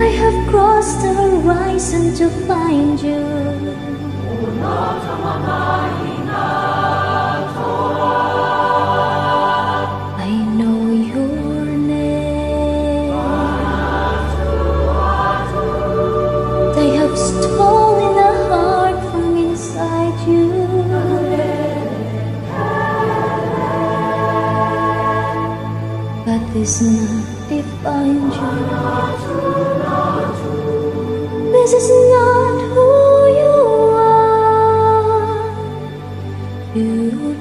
I have crossed the horizon to find you. This not define you. This is not who you are. You